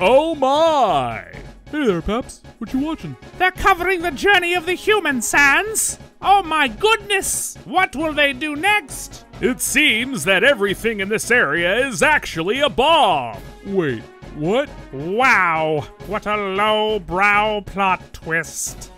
Oh my! Hey there, Peps. What you watching? They're covering the journey of the human Sans. Oh my goodness! What will they do next? It seems that everything in this area is actually a bomb. Wait, what? Wow, what a low brow plot twist.